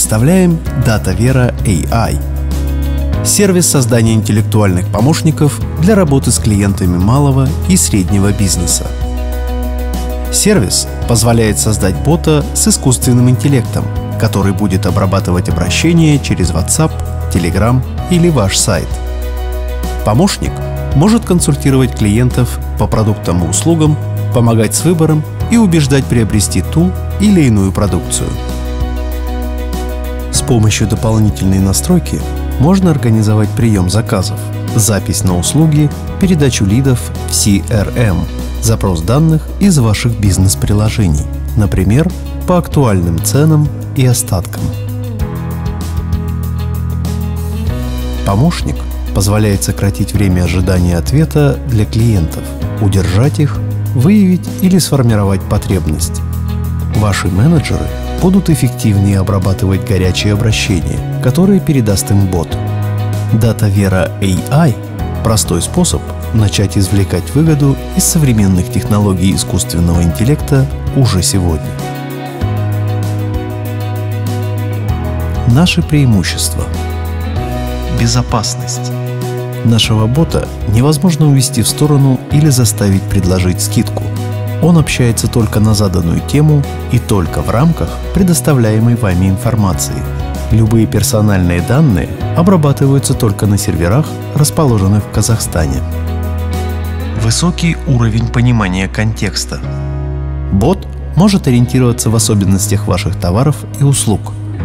представляем DataVera AI – сервис создания интеллектуальных помощников для работы с клиентами малого и среднего бизнеса. Сервис позволяет создать бота с искусственным интеллектом, который будет обрабатывать обращения через WhatsApp, Telegram или ваш сайт. Помощник может консультировать клиентов по продуктам и услугам, помогать с выбором и убеждать приобрести ту или иную продукцию. Помощью дополнительной настройки можно организовать прием заказов, запись на услуги, передачу лидов в CRM, запрос данных из ваших бизнес-приложений, например, по актуальным ценам и остаткам. Помощник позволяет сократить время ожидания ответа для клиентов, удержать их, выявить или сформировать потребность. Ваши менеджеры будут эффективнее обрабатывать горячие обращения, которые передаст им бот. DataVera AI – простой способ начать извлекать выгоду из современных технологий искусственного интеллекта уже сегодня. Наши преимущества. Безопасность. Нашего бота невозможно увести в сторону или заставить предложить скидку. Он общается только на заданную тему и только в рамках предоставляемой вами информации. Любые персональные данные обрабатываются только на серверах, расположенных в Казахстане. Высокий уровень понимания контекста. Бот может ориентироваться в особенностях ваших товаров и услуг,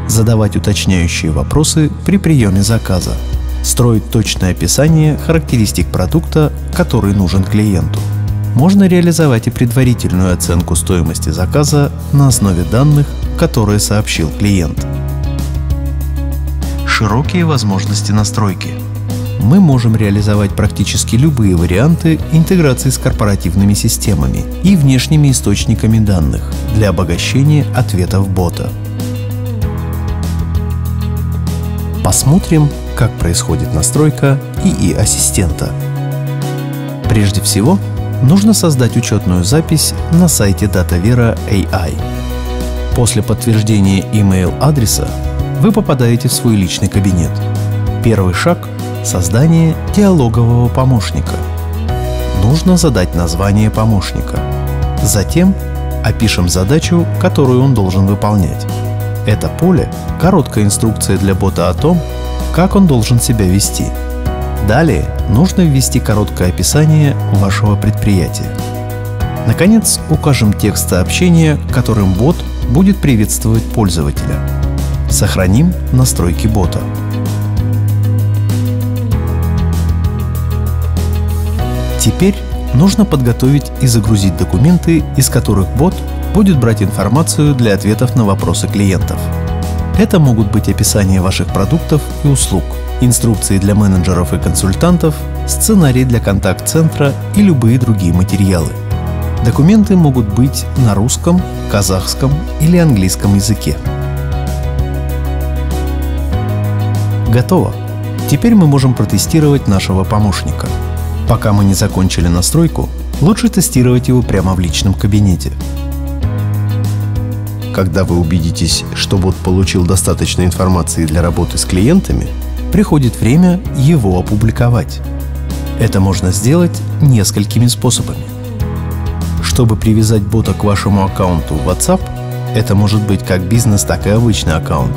задавать уточняющие вопросы при приеме заказа, строить точное описание характеристик продукта, который нужен клиенту. Можно реализовать и предварительную оценку стоимости заказа на основе данных, которые сообщил клиент. Широкие возможности настройки. Мы можем реализовать практически любые варианты интеграции с корпоративными системами и внешними источниками данных для обогащения ответов бота. Посмотрим, как происходит настройка ИИ-ассистента. Прежде всего, нужно создать учетную запись на сайте DataVera AI. После подтверждения email адреса вы попадаете в свой личный кабинет. Первый шаг – создание диалогового помощника. Нужно задать название помощника. Затем опишем задачу, которую он должен выполнять. Это поле – короткая инструкция для бота о том, как он должен себя вести. Далее нужно ввести короткое описание вашего предприятия. Наконец, укажем текст сообщения, которым бот будет приветствовать пользователя. Сохраним настройки бота. Теперь нужно подготовить и загрузить документы, из которых бот будет брать информацию для ответов на вопросы клиентов – это могут быть описания ваших продуктов и услуг, инструкции для менеджеров и консультантов, сценарий для контакт-центра и любые другие материалы. Документы могут быть на русском, казахском или английском языке. Готово. Теперь мы можем протестировать нашего помощника. Пока мы не закончили настройку, лучше тестировать его прямо в личном кабинете. Когда вы убедитесь, что бот получил достаточно информации для работы с клиентами, приходит время его опубликовать. Это можно сделать несколькими способами. Чтобы привязать бота к вашему аккаунту в WhatsApp, это может быть как бизнес, так и обычный аккаунт,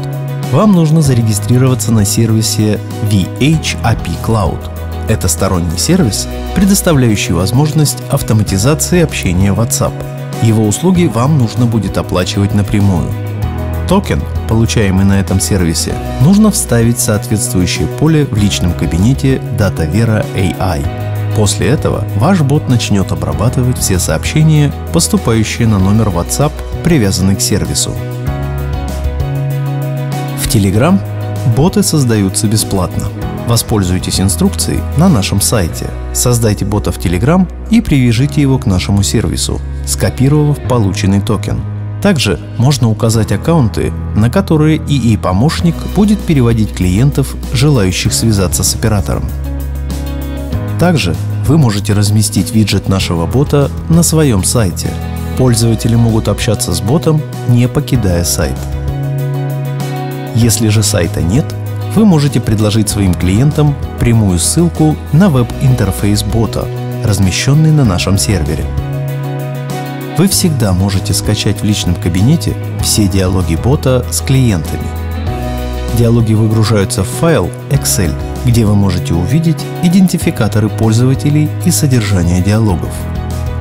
вам нужно зарегистрироваться на сервисе VHAPI Cloud. Это сторонний сервис, предоставляющий возможность автоматизации общения WhatsApp – его услуги вам нужно будет оплачивать напрямую. Токен, получаемый на этом сервисе, нужно вставить в соответствующее поле в личном кабинете DataVera AI. После этого ваш бот начнет обрабатывать все сообщения, поступающие на номер WhatsApp, привязанный к сервису. В Telegram боты создаются бесплатно. Воспользуйтесь инструкцией на нашем сайте. Создайте бота в Telegram и привяжите его к нашему сервису, скопировав полученный токен. Также можно указать аккаунты, на которые ИИ-помощник будет переводить клиентов, желающих связаться с оператором. Также вы можете разместить виджет нашего бота на своем сайте. Пользователи могут общаться с ботом, не покидая сайт. Если же сайта нет, вы можете предложить своим клиентам прямую ссылку на веб-интерфейс бота, размещенный на нашем сервере. Вы всегда можете скачать в личном кабинете все диалоги бота с клиентами. Диалоги выгружаются в файл Excel, где вы можете увидеть идентификаторы пользователей и содержание диалогов.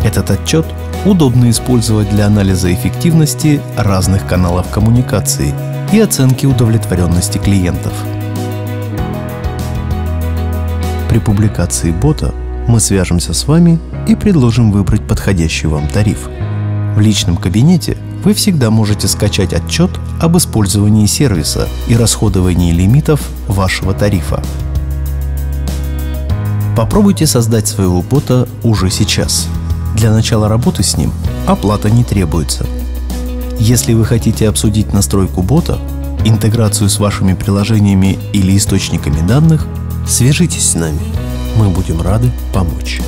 Этот отчет удобно использовать для анализа эффективности разных каналов коммуникации и оценки удовлетворенности клиентов. При публикации бота мы свяжемся с вами и предложим выбрать подходящий вам тариф. В личном кабинете вы всегда можете скачать отчет об использовании сервиса и расходовании лимитов вашего тарифа. Попробуйте создать своего бота уже сейчас. Для начала работы с ним оплата не требуется. Если вы хотите обсудить настройку бота, интеграцию с вашими приложениями или источниками данных, свяжитесь с нами. Мы будем рады помочь.